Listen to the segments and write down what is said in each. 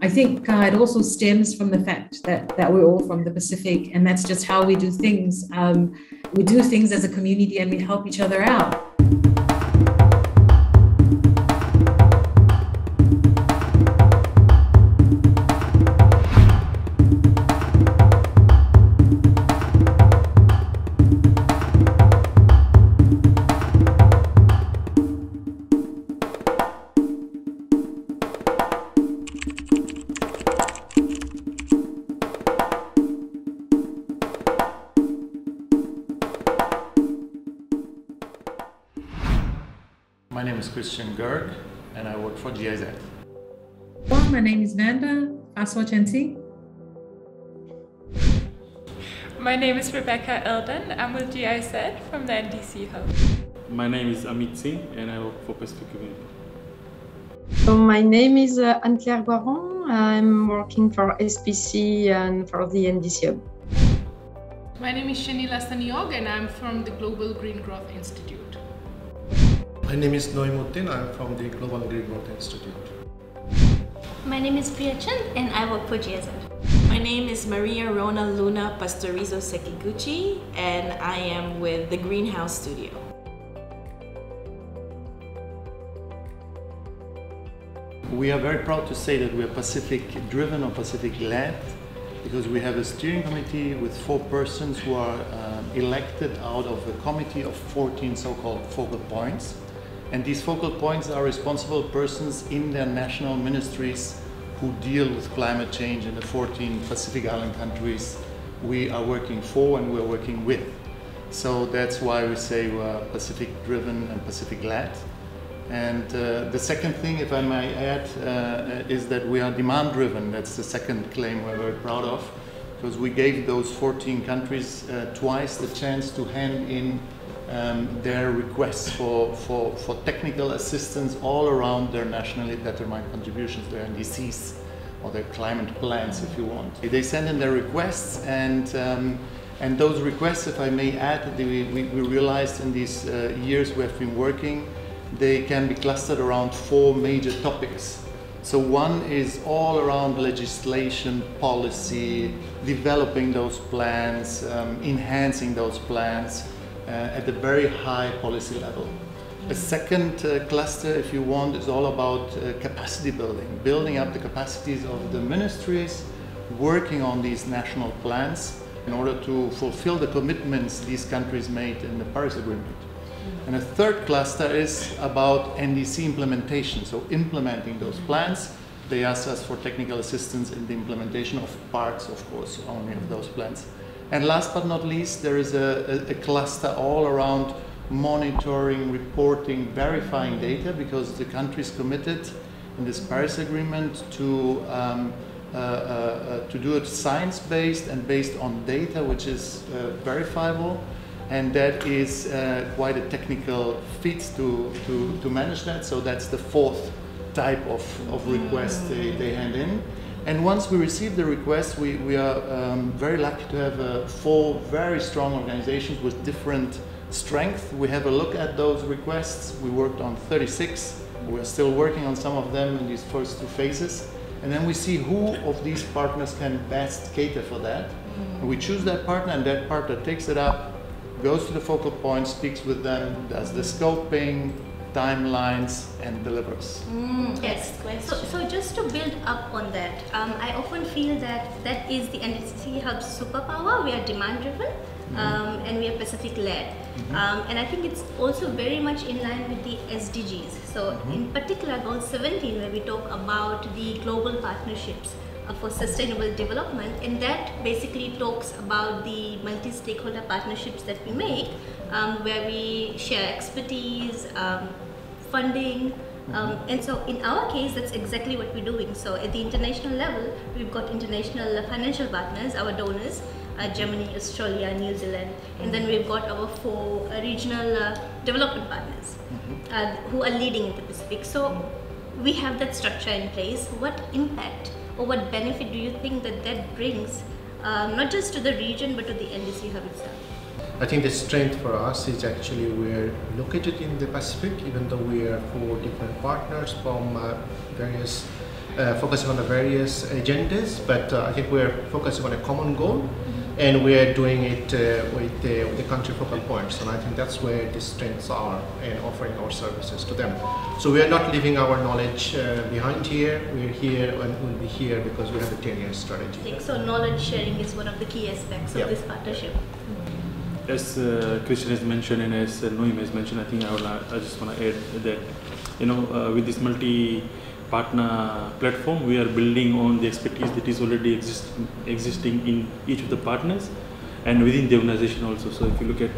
I think it also stems from the fact that, that we're all from the Pacific, and that's just how we do things. Um, we do things as a community and we help each other out. My name is Christian Gerg and I work for GIZ. Well, my name is Vanda Faswachensi. My name is Rebecca Elden. I'm with GIZ from the NDC Hub. My name is Amit Singh and I work for Pacific Community. So my name is uh, Anne-Claire Goarant. I'm working for SPC and for the NDC Hub. My name is Shanila Sanyog and I'm from the Global Green Growth Institute. My name is Noimuddin. I'm from the Global Green Growth Institute. My name is Priya Chand and I work for GIZ. My name is Maria Rona Luna Pastorizo Sekiguchi and I am with the Greenhouse Studio. We are very proud to say that we are Pacific driven or Pacific led because we have a steering committee with four persons who are uh, elected out of a committee of 14 so-called focal points. And these focal points are responsible persons in their national ministries who deal with climate change in the 14 Pacific Island countries we are working for and we're working with. So that's why we say we're Pacific driven and Pacific led. And uh, the second thing, if I may add, uh, is that we are demand driven. That's the second claim we're very proud of, because we gave those 14 countries uh, twice the chance to hand in um, their requests for, for, for technical assistance all around their nationally determined contributions, their NDCs or their climate plans, if you want. They send in their requests and um, and those requests, if I may add, we, we, realized in these uh, years we have been working, they can be clustered around four major topics. So one is all around legislation, policy, developing those plans, um, enhancing those plans at a very high policy level. A second uh, cluster, if you want, is all about uh, capacity building, building up the capacities of the ministries working on these national plans in order to fulfill the commitments these countries made in the Paris Agreement. And a third cluster is about NDC implementation, so implementing those plans. They ask us for technical assistance in the implementation of parts, of course, only of those plans. And last but not least, there is a, a, a cluster all around monitoring, reporting, verifying data because the countries committed in this Paris Agreement to um, uh, uh, uh, to do it science-based and based on data which is uh, verifiable. And that is uh, quite a technical feat to, to, to manage that. So that's the fourth type of, of request they, they hand in and once we receive the request we, we are um, very lucky to have uh, four very strong organizations with different strength we have a look at those requests we worked on 36 we're still working on some of them in these first two phases and then we see who of these partners can best cater for that. Mm. And we choose that partner, and that partner takes it up, goes to the focal point, speaks with them, does the scoping, timelines, and delivers. Mm, yes. So, so just to build up on that, um, I often feel that that is the NDC Hub's superpower. We are demand driven. Mm-hmm. Um, and we are Pacific led. Mm-hmm. Um, and I think it's also very much in line with the SDGs. So, mm-hmm. in particular, goal 17, where we talk about the global partnerships uh, for sustainable development, and that basically talks about the multi stakeholder partnerships that we make, um, where we share expertise, um, funding. Um, and so in our case, that's exactly what we're doing. So at the international level, we've got international financial partners, our donors, uh, Germany, Australia, New Zealand, and then we've got our four uh, regional uh, development partners mm-hmm. who are leading in the Pacific. So we have that structure in place. What impact or what benefit do you think that that brings, um, not just to the region but to the NDC hub itself? I think the strength for us is actually we're located in the Pacific, even though we are four different partners from uh, various uh, focusing on the various agendas, but uh, I think we're focusing on a common goal and we're doing it uh, with, the, with the country focal points and I think that's where the strengths are in offering our services to them. So we are not leaving our knowledge uh, behind here, we're here and we'll be here because we have a 10 year strategy. So knowledge sharing is one of the key aspects of this partnership. As uh, Christian has mentioned and as uh, Noem has mentioned, I think I, will, I just want to add that, you know, uh, with this multi partner platform, we are building on the expertise that is already exist, existing in each of the partners and within the organization also. So if you look at,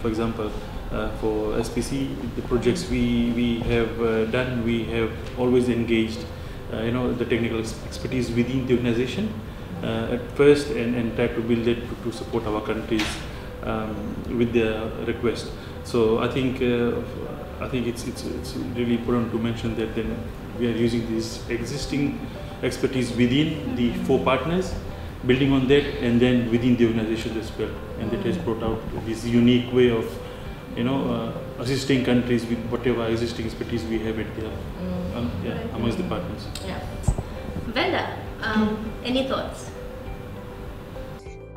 for example, uh, for SPC, the projects we, we have uh, done, we have always engaged, uh, you know, the technical expertise within the organization uh, at first and, and try to build it to, to support our countries um, with their request. So I think uh, I think it's, it's, it's really important to mention that then we are using this existing expertise within the four partners, building on that, and then within the organization as well. And that has brought out this unique way of, you know, uh, assisting countries with whatever existing expertise we have at their, um, yeah, amongst the partners. Yeah. Vanda, um, any thoughts?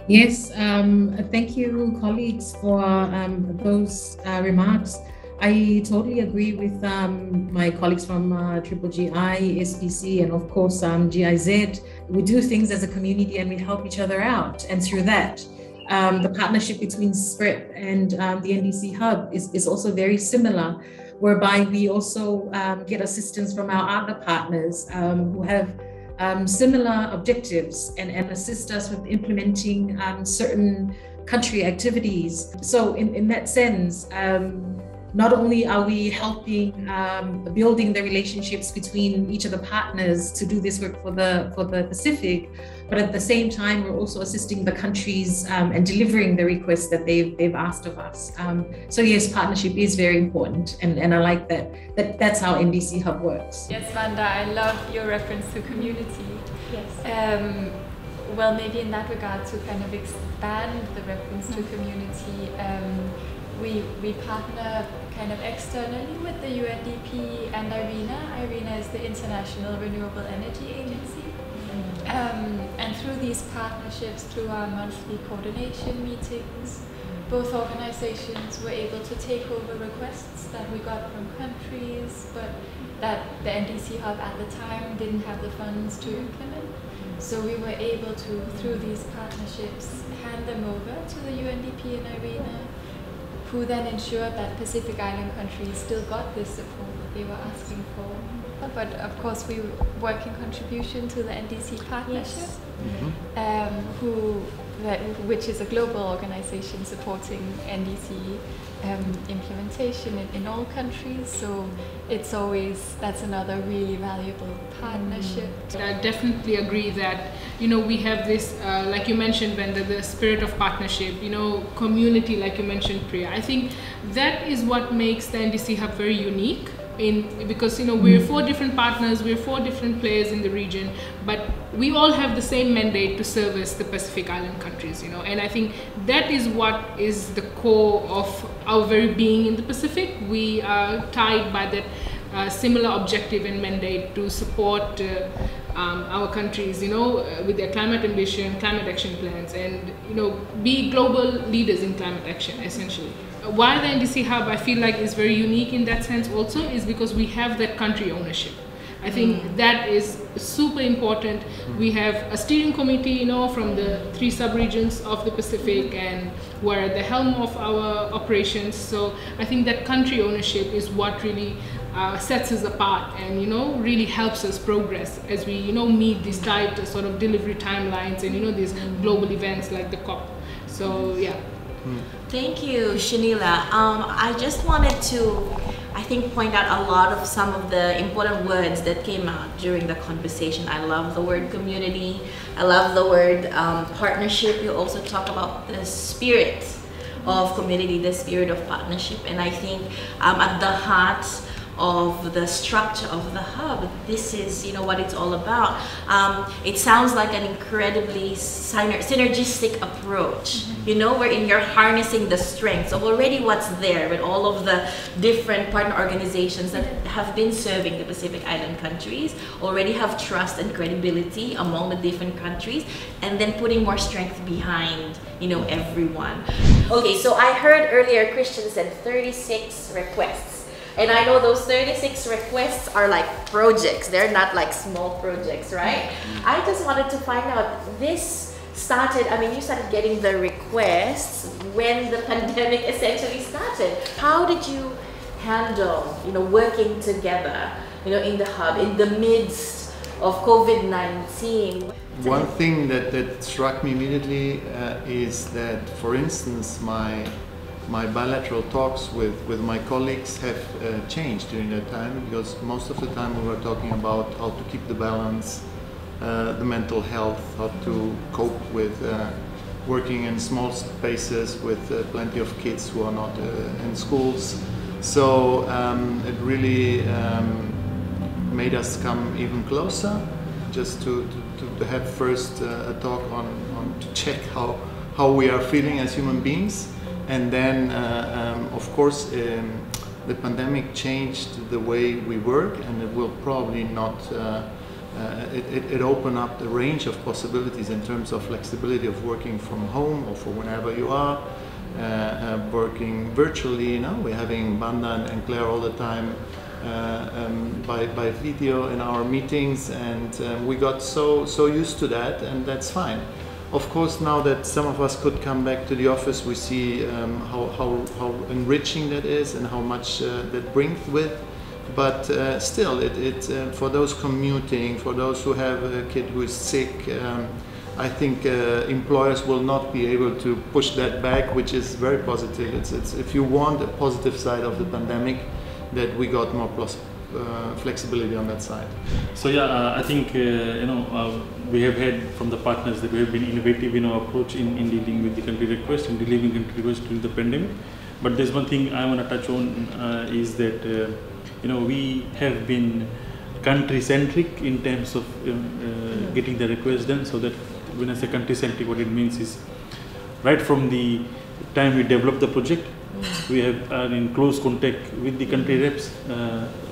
Yes, um, thank you, colleagues, for um, those uh, remarks. I totally agree with um, my colleagues from uh, Triple GI, SPC, and of course um, GIZ. We do things as a community and we help each other out. And through that, um, the partnership between SPREP and um, the NDC Hub is, is also very similar, whereby we also um, get assistance from our other partners um, who have Um, similar objectives and, and assist us with implementing um, certain country activities. So, in, in that sense, um, not only are we helping um, building the relationships between each of the partners to do this work for the for the Pacific, but at the same time we're also assisting the countries um, and delivering the requests that they've they've asked of us. Um, so yes, partnership is very important, and, and I like that that that's how NDC Hub works. Yes, Vanda, I love your reference to community. Yes. Um, well, maybe in that regard, to kind of expand the reference to community, um, we we partner kind of externally with the UNDP and IRENA. IRENA is the International Renewable Energy Agency. Um, and through these partnerships, through our monthly coordination meetings, both organizations were able to take over requests that we got from countries, but that the NDC Hub at the time didn't have the funds to implement. So we were able to, through these partnerships, hand them over to the UNDP and IRENA who then ensured that Pacific Island countries still got this support that they were asking for. But of course, we work in contribution to the NDC partnership, yes. mm-hmm. um, who, which is a global organization supporting NDC um, implementation in, in all countries. So it's always that's another really valuable partnership. I definitely agree that you know we have this, uh, like you mentioned, the, the spirit of partnership, you know, community, like you mentioned, Priya. I think that is what makes the NDC Hub very unique in because you know we're four different partners we're four different players in the region but we all have the same mandate to service the pacific island countries you know and i think that is what is the core of our very being in the pacific. We are tied by that uh, similar objective and mandate to support uh, um, our countries, you know, uh, with their climate ambition, climate action plans, and you know, be global leaders in climate action, essentially why the NDC Hub I feel like is very unique in that sense also is because we have that country ownership. I think mm. that is super important. Mm. We have a steering committee, you know, from the three sub-regions of the Pacific and we're at the helm of our operations. So I think that country ownership is what really uh, sets us apart and, you know, really helps us progress as we, you know, meet these tight sort of delivery timelines and, you know, these global events like the COP. So, yeah. Thank you, Shanila. Um, I just wanted to, I think, point out a lot of some of the important words that came out during the conversation. I love the word community. I love the word um, partnership. You also talk about the spirit of community, the spirit of partnership. And I think um, at the heart of the structure of the hub. This is, you know, what it's all about. Um, it sounds like an incredibly synergistic approach. Mm-hmm. You know, wherein you're harnessing the strengths of already what's there with all of the different partner organizations that have been serving the Pacific Island countries, already have trust and credibility among the different countries, and then putting more strength behind, you know, everyone. Okay, so I heard earlier Christian said 36 requests. And I know those 36 requests are like projects. They're not like small projects, right? I just wanted to find out this started, I mean, you started getting the requests when the pandemic essentially started. How did you handle, you know, working together, you know, in the hub, in the midst of COVID-19? One thing that, that struck me immediately uh, is that, for instance, my my bilateral talks with, with my colleagues have uh, changed during that time because most of the time we were talking about how to keep the balance, uh, the mental health, how to cope with uh, working in small spaces with uh, plenty of kids who are not uh, in schools. So um, it really um, made us come even closer just to, to, to have first a talk on, on to check how, how we are feeling as human beings and then, uh, um, of course, um, the pandemic changed the way we work, and it will probably not. Uh, uh, it, it, it opened up the range of possibilities in terms of flexibility of working from home or for whenever you are, uh, uh, working virtually. You know, we're having Vanda and Claire all the time uh, um, by, by video in our meetings, and we got so so used to that, and that's fine. Of course, now that some of us could come back to the office, we see um, how, how, how enriching that is and how much uh, that brings with. But uh, still, it, it uh, for those commuting, for those who have a kid who is sick, um, I think uh, employers will not be able to push that back, which is very positive. It's, it's, if you want a positive side of the pandemic, that we got more plus, uh, flexibility on that side. So yeah, uh, I think uh, you know we have had from the partners that we have been innovative in our approach in, in dealing with the country request and delivering country request during the pandemic. But there's one thing I want to touch on uh, is that uh, you know we have been country centric in terms of um, uh, getting the request done. So that when I say country centric, what it means is right from the time we develop the project, we have are in close contact with the country reps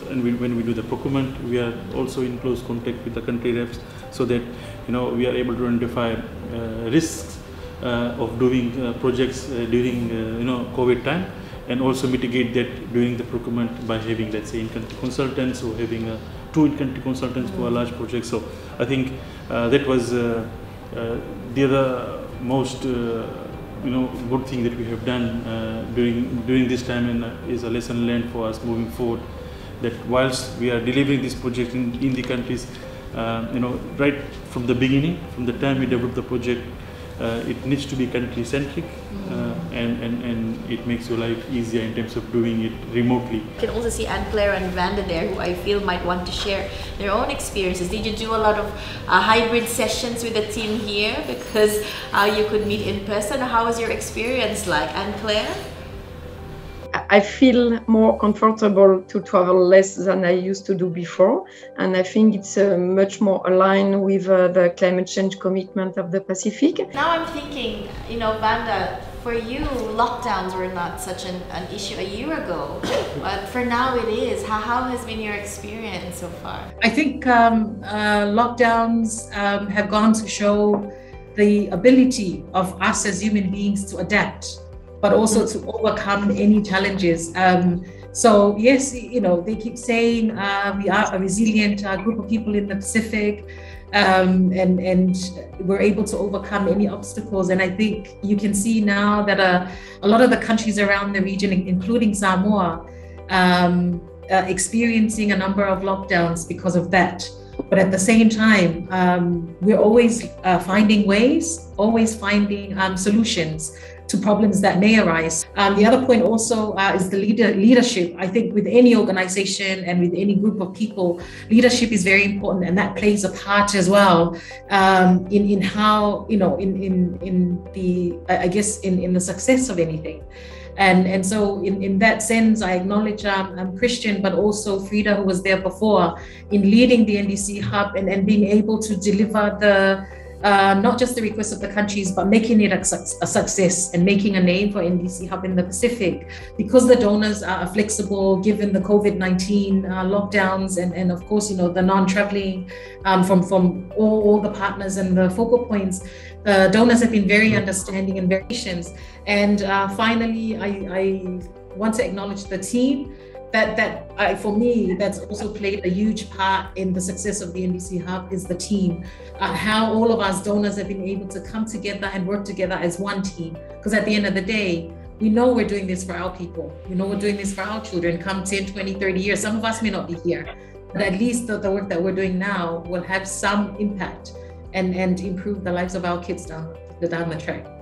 and we, when we do the procurement, we are also in close contact with the country reps so that you know we are able to identify uh, risks uh, of doing uh, projects uh, during uh, you know COVID time and also mitigate that during the procurement by having let's say in-country consultants or having two in-country consultants for a large project. So I think that was the other most you know good thing that we have done uh, during during this time and uh, is a lesson learned for us moving forward that whilst we are delivering this project in, in the countries, uh, you know, right from the beginning, from the time we develop the project, uh, it needs to be country centric uh, and, and, and it makes your life easier in terms of doing it remotely. You can also see Anne Claire and Vanda there who I feel might want to share their own experiences. Did you do a lot of uh, hybrid sessions with the team here because uh, you could meet in person? How was your experience like, Anne Claire? I feel more comfortable to travel less than I used to do before. And I think it's uh, much more aligned with uh, the climate change commitment of the Pacific. Now I'm thinking, you know, Vanda, for you, lockdowns were not such an, an issue a year ago, but for now it is. How, how has been your experience so far? I think um, uh, lockdowns um, have gone to show the ability of us as human beings to adapt but also to overcome any challenges. Um, so yes, you know they keep saying uh, we are a resilient uh, group of people in the Pacific, um, and and we're able to overcome any obstacles. And I think you can see now that uh, a lot of the countries around the region, including Samoa, um, experiencing a number of lockdowns because of that. But at the same time, um, we're always uh, finding ways, always finding um, solutions to problems that may arise. Um, the other point also uh, is the leader leadership. I think with any organization and with any group of people, leadership is very important, and that plays a part as well um, in in how you know in in in the I guess in in the success of anything. And, and so in, in that sense, I acknowledge um, um, Christian, but also Frida, who was there before, in leading the NDC hub and, and being able to deliver the uh, not just the requests of the countries, but making it a, a, success and making a name for NDC Hub in the Pacific. Because the donors are flexible, given the COVID 19 uh, lockdowns, and, and of course, you know, the non traveling um, from, from all, all the partners and the focal points, the donors have been very understanding and very patient. And uh, finally, I, I want to acknowledge the team that that for me that's also played a huge part in the success of the NDC Hub is the team, uh, how all of us donors have been able to come together and work together as one team. Because at the end of the day, we know we're doing this for our people. We know we're doing this for our children. Come 10, 20, 30 years, some of us may not be here, but at least the, the work that we're doing now will have some impact and and improve the lives of our kids down the down the track.